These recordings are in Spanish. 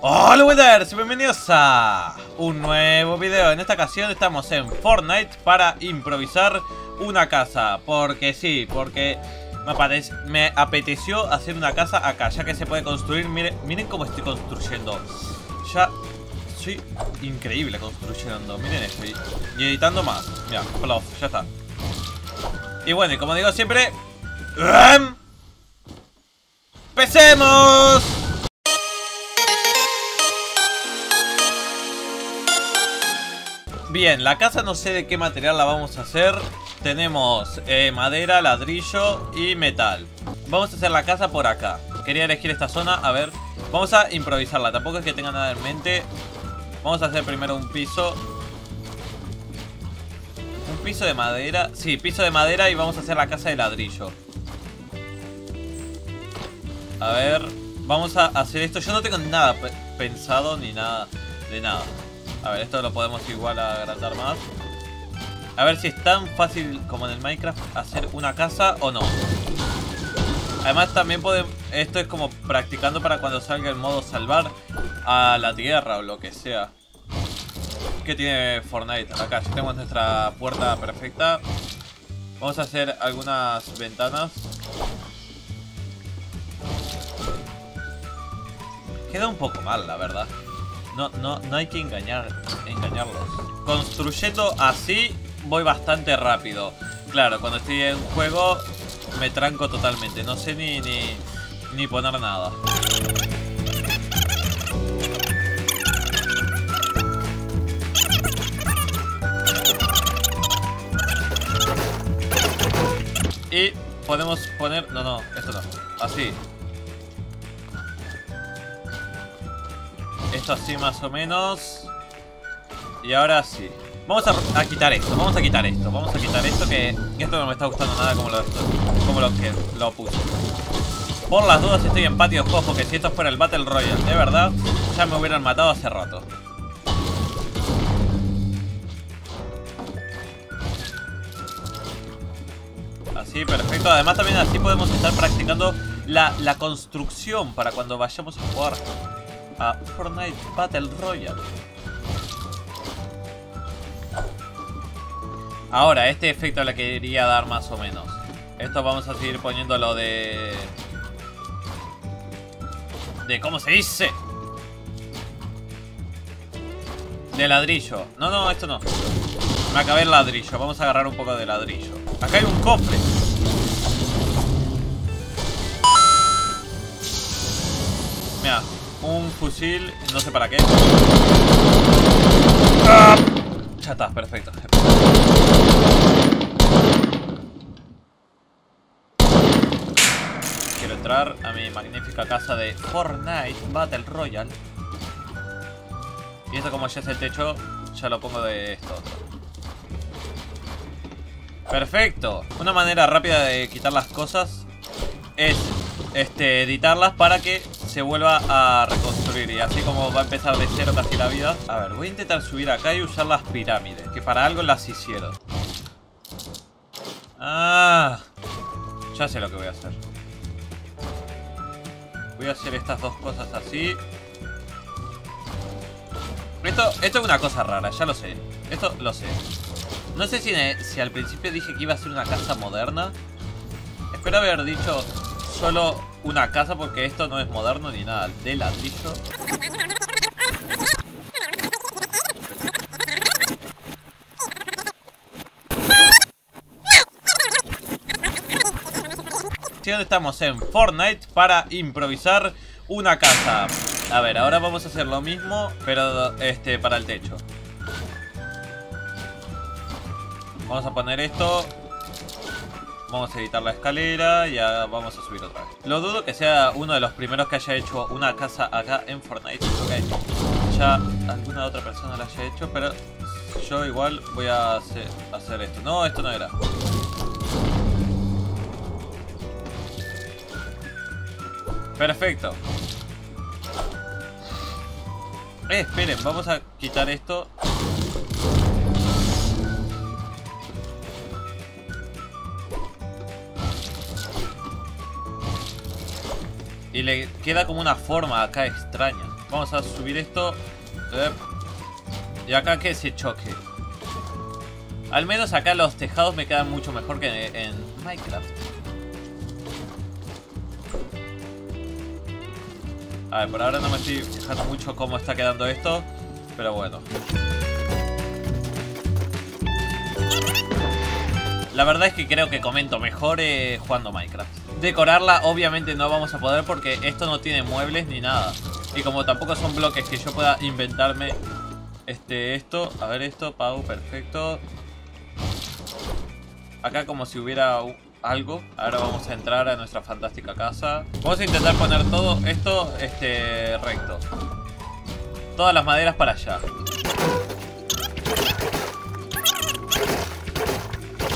Hola Withers, bienvenidos a un nuevo video. En esta ocasión estamos en Fortnite para improvisar una casa. Porque sí, porque me, apeteció hacer una casa acá Ya que se puede construir, miren, miren cómo estoy construyendo. Ya soy increíble construyendo. Miren esto y, editando más. Mira, ya está. Y bueno, y como digo siempre ¡Empecemos! Bien, la casa no sé de qué material la vamos a hacer. Tenemos eh, madera, ladrillo y metal. Vamos a hacer la casa por acá. Quería elegir esta zona, a ver. Vamos a improvisarla, tampoco es que tenga nada en mente. Vamos a hacer primero un piso. Un piso de madera Sí, piso de madera y vamos a hacer la casa de ladrillo. A ver Vamos a hacer esto. Yo no tengo nada pensado ni nada de nada a ver, esto lo podemos igual agrandar más. A ver si es tan fácil como en el Minecraft hacer una casa o no. Además también podemos... Esto es como practicando para cuando salga el modo salvar a la tierra o lo que sea. ¿Qué tiene Fortnite? Acá ya tenemos nuestra puerta perfecta. Vamos a hacer algunas ventanas. Queda un poco mal, la verdad. No, no, no hay que engañar, engañarlos. Construyendo así voy bastante rápido. Claro, cuando estoy en juego me tranco totalmente. No sé ni, ni, ni poner nada. Y podemos poner... No, no, esto no. Así. Esto así más o menos. Y ahora sí. Vamos a, quitar esto, vamos a quitar esto, vamos a quitar esto que esto no me está gustando nada como lo, como lo que lo puse. Por las dudas estoy en patio cojo que si esto fuera el Battle Royale de verdad, ya me hubieran matado hace rato. Así, perfecto. Además también así podemos estar practicando la, la construcción para cuando vayamos a jugar a Fortnite Battle Royale. Ahora, este efecto le quería dar más o menos. Esto vamos a seguir poniéndolo de... De... ¿Cómo se dice? De ladrillo. No, no, esto no. Me acabé el ladrillo. Vamos a agarrar un poco de ladrillo. Acá hay un cofre. No sé para qué. ¡Ah! Está, perfecto. Quiero entrar a mi magnífica casa de Fortnite Battle Royale. Y esto como ya es el techo, ya lo pongo de esto. Perfecto. Una manera rápida de quitar las cosas es este, editarlas para que se vuelva a Y así como va a empezar de cero casi la vida. A ver, voy a intentar subir acá y usar las pirámides Que para algo las hicieron. Ah Ya sé lo que voy a hacer. Voy a hacer estas dos cosas así. Esto, esto es una cosa rara, ya lo sé. Esto lo sé. No sé si, si al principio dije que iba a ser una casa moderna. Espero haber dicho solo una casa porque esto no es moderno ni nada. De ladrillo. Estamos en Fortnite para improvisar una casa. A ver, ahora vamos a hacer lo mismo, pero este para el techo. Vamos a poner esto Vamos a editar la escalera y ya vamos a subir otra vez. Lo dudo que sea uno de los primeros que haya hecho una casa acá en Fortnite. Ok, ya alguna otra persona la haya hecho, pero yo igual voy a hacer, esto. No, esto no era. Perfecto. Eh, esperen, vamos a quitar esto Y le queda como una forma acá extraña. Vamos a subir esto. Y acá que se choque. Al menos acá los tejados me quedan mucho mejor que en Minecraft. A ver, por ahora no me estoy fijando mucho cómo está quedando esto. Pero bueno. La verdad es que creo que comento mejor eh, jugando Minecraft. Decorarla obviamente no vamos a poder porque esto no tiene muebles ni nada. Y como tampoco son bloques que yo pueda inventarme este esto. A ver esto, Pau, perfecto. Acá como si hubiera algo. Ahora vamos a entrar a nuestra fantástica casa. Vamos a intentar poner todo esto este, recto. Todas las maderas para allá.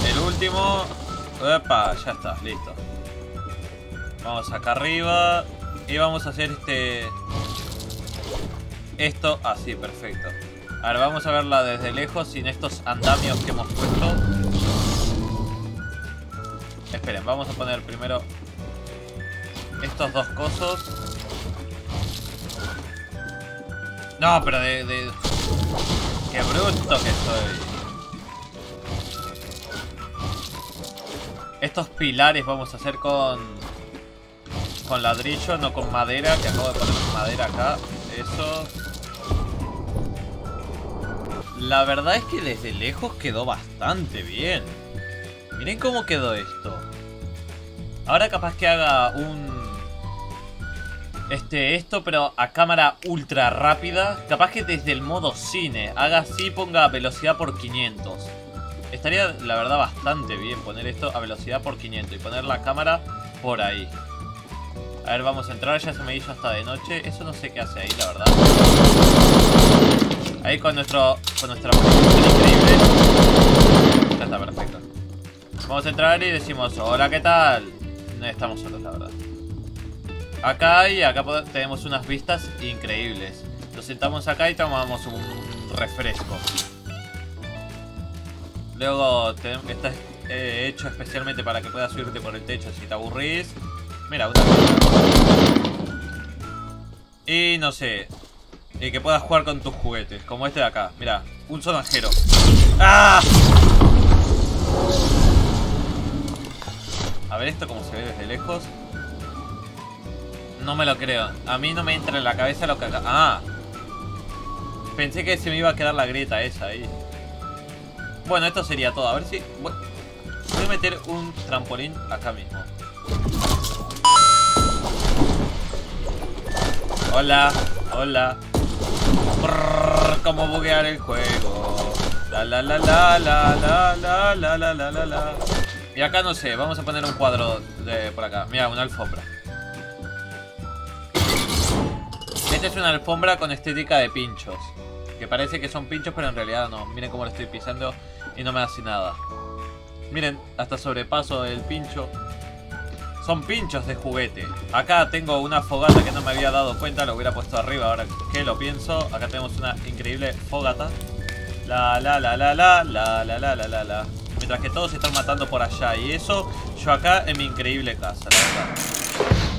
El último... Epa, ya está, listo. Vamos acá arriba. Y vamos a hacer este... Esto así, perfecto. Ahora vamos a verla desde lejos sin estos andamios que hemos puesto. Esperen, vamos a poner primero estos dos cosos. No, pero de, de... Qué bruto que soy. Estos pilares vamos a hacer con... Con ladrillo, no con madera, que acabo de poner madera acá. Eso. La verdad es que desde lejos quedó bastante bien. Miren cómo quedó esto. Ahora capaz que haga un este, esto, pero a cámara ultra rápida. Capaz que desde el modo cine haga así, ponga velocidad por 500. Estaría, la verdad, bastante bien poner esto a velocidad por 500 y poner la cámara por ahí. A ver, vamos a entrar, ya se me hizo hasta de noche. Eso no sé qué hace ahí, la verdad. Ahí con nuestro con nuestra increíble. Ya está, perfecto. Vamos a entrar y decimos, hola, ¿qué tal? No estamos solos, la verdad. Acá y acá tenemos unas vistas increíbles. Nos sentamos acá y tomamos un refresco. Luego está hecho especialmente para que puedas subirte por el techo si te aburrís. Mira, una Y no sé. Y que puedas jugar con tus juguetes, como este de acá. Mira, un sonajero. ¡Ah! A ver esto como se ve desde lejos. No me lo creo. A mí no me entra en la cabeza lo que... Ah. Pensé que se me iba a quedar la grieta esa ahí. Bueno, esto sería todo. A ver si... Voy a meter un trampolín acá mismo. Hola, hola. cómo buguear el juego. La la la la la la la la la la la la. Y acá no sé, vamos a poner un cuadro de por acá. Mira, una alfombra. Esta es una alfombra con estética de pinchos. Que parece que son pinchos, pero en realidad no. Miren cómo lo estoy pisando y no me hace nada. Miren, hasta sobrepaso el pincho. Son pinchos de juguete. Acá tengo una fogata que no me había dado cuenta. Lo hubiera puesto arriba ahora que lo pienso. Acá tenemos una increíble fogata. La la la la la la la la la la la. Mientras que todos se están matando por allá. Y eso yo acá en mi increíble casa, la verdad.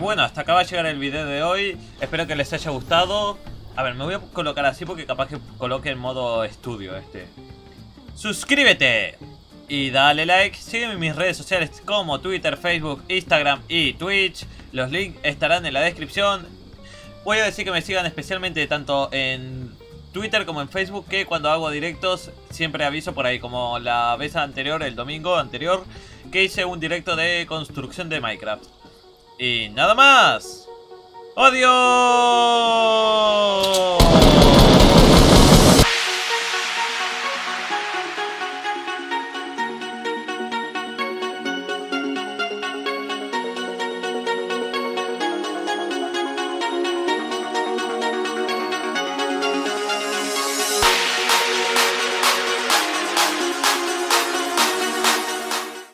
Bueno, hasta acá va a llegar el video de hoy. Espero que les haya gustado. A ver, me voy a colocar así porque capaz que coloque en modo estudio este. ¡Suscríbete! Y dale like. Sígueme en mis redes sociales como Twitter, Facebook, Instagram y Twitch. Los links estarán en la descripción. Voy a decir que me sigan especialmente tanto en Twitter como en Facebook que cuando hago directos siempre aviso por ahí como la vez anterior, el domingo anterior que hice un directo de construcción de Minecraft. Y nada más. ¡Adiós!